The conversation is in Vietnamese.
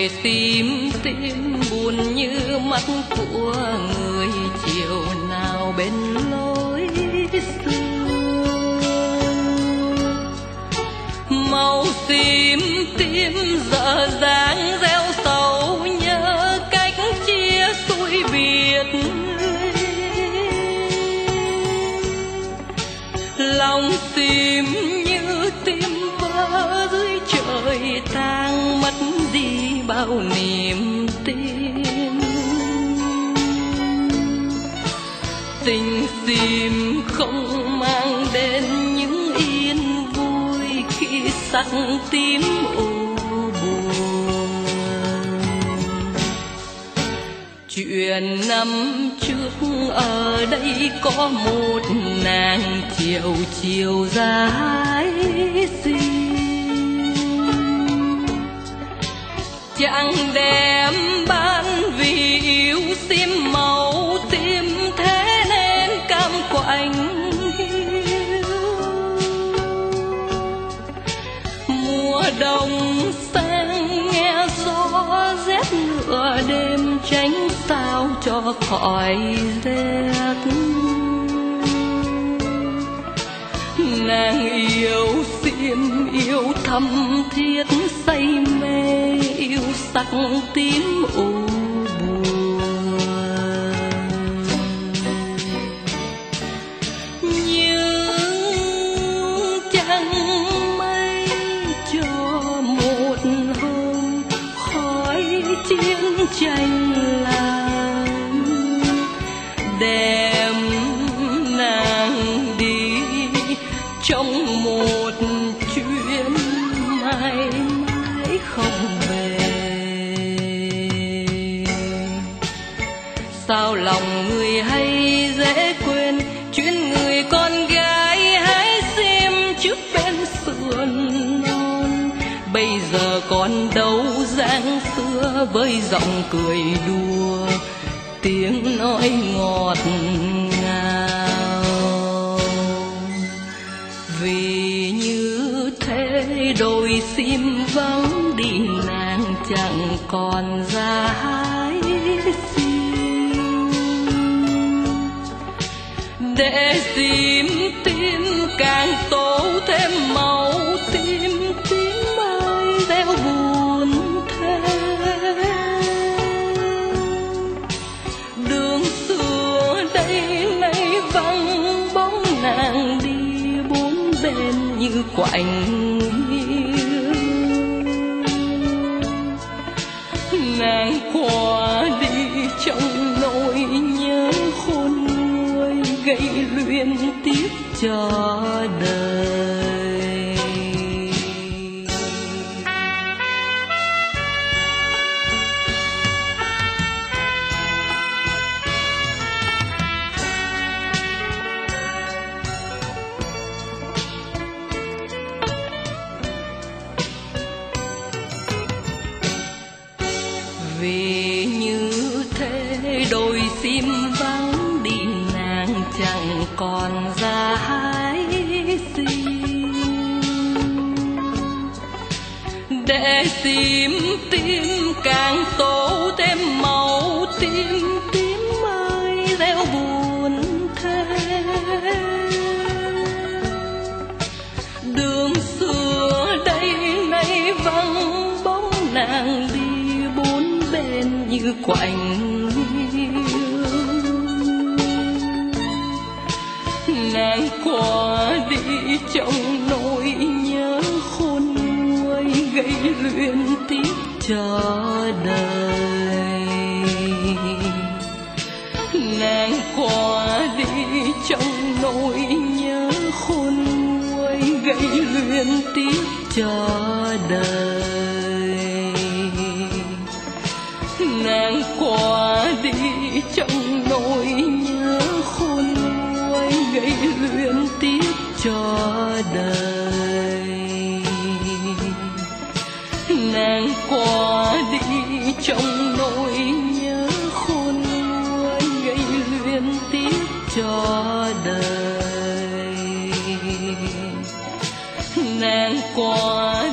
rồi tim tim buồn như mắt của người chiều nào bên lối xưa. Màu tim tim dở dáng gieo sầu nhớ cách chia xuôi biệt lòng tim như tim vỡ dưới trời ta bao niềm tin tình tim không mang đến những yên vui khi sắc tím u buồn chuyện năm trước ở đây có một nàng chiều chiều dài. Chẳng đẹp ban vì yêu sim màu tim thế nên cam quạnh mùa đông sang nghe gió rét nửa đêm tránh sao cho khỏi rét. Nàng yêu xiêm, yêu thầm thiết say mê yêu sắc tím u buồn. Nhưng chẳng may cho một hôm khói chiến tranh làng đem nàng đi trong một chuyến mãi mãi không sao lòng người hay dễ quên? Chuyện người con gái hãy xem trước bên sườn non. Bây giờ còn đâu dáng xưa với giọng cười đùa, tiếng nói ngọt ngào. Vì như thế đôi sim vắng đi nàng chẳng còn ra hái để sim tim càng tô thêm màu tim tím ơi đeo buồn thêm đường xưa đây nay vắng bóng nàng đi bốn bên như quạnh nàng qua gây luyện tiếp cho đời. Vì như thế đôi sim để tìm tim càng tô thêm màu tim tím ơi gieo buồn thế đường xưa đây nay vắng, bóng nàng đi bốn bên như quạnh nàng qua đi trong nỗi gây tiếp tiếc cho đời. Nàng qua đi trong nỗi nhớ khôn nguôi gây luyện tiếc cho đời. Nàng qua nàng qua